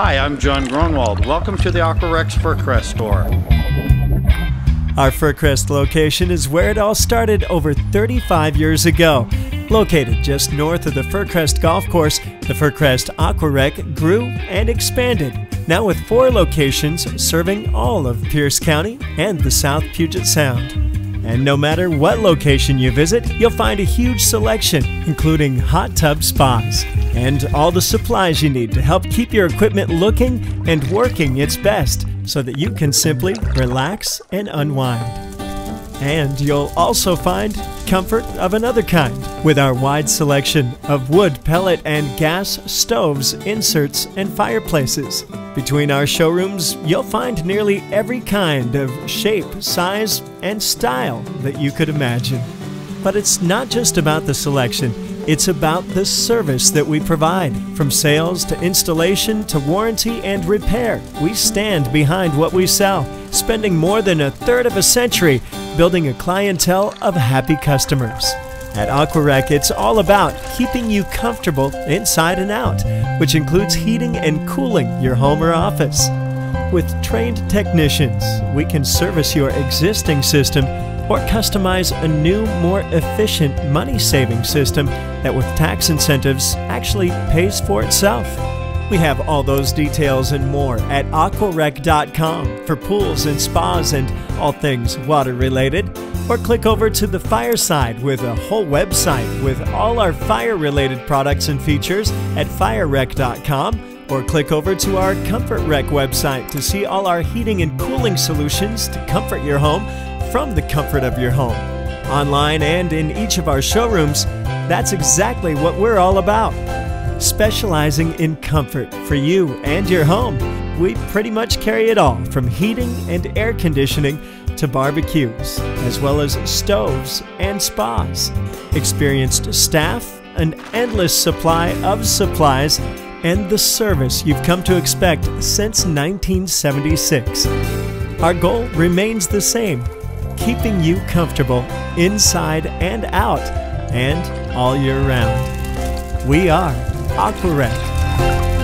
Hi, I'm John Gronwald. Welcome to the AquaRec's Fircrest store. Our Fircrest location is where it all started over 35 years ago. Located just north of the Fircrest Golf Course, the Fircrest Aquarec grew and expanded, now with four locations serving all of Pierce County and the South Puget Sound. And no matter what location you visit, you'll find a huge selection, including hot tub spas and all the supplies you need to help keep your equipment looking and working its best so that you can simply relax and unwind. And you'll also find comfort of another kind with our wide selection of wood, pellet, and gas stoves, inserts, and fireplaces. Between our showrooms, you'll find nearly every kind of shape, size, and style that you could imagine. But it's not just about the selection. It's about the service that we provide. From sales to installation to warranty and repair, we stand behind what we sell, spending more than a third of a century building a clientele of happy customers. At Aquarec, it's all about keeping you comfortable inside and out, which includes heating and cooling your home or office. With trained technicians, we can service your existing system or customize a new, more efficient money saving system that, with tax incentives, actually pays for itself. We have all those details and more at aquarec.com for pools and spas and all things water related. Or click over to the Fireside with a whole website with all our fire related products and features at firerec.com. Or click over to our Comfort Rec website to see all our heating and cooling solutions to comfort your home from the comfort of your home. Online and in each of our showrooms, that's exactly what we're all about specializing in comfort for you and your home. We pretty much carry it all from heating and air conditioning to barbecues, as well as stoves and spas. Experienced staff, an endless supply of supplies, and the service you've come to expect since 1976. Our goal remains the same keeping you comfortable inside and out and all year round. We are Aquarec.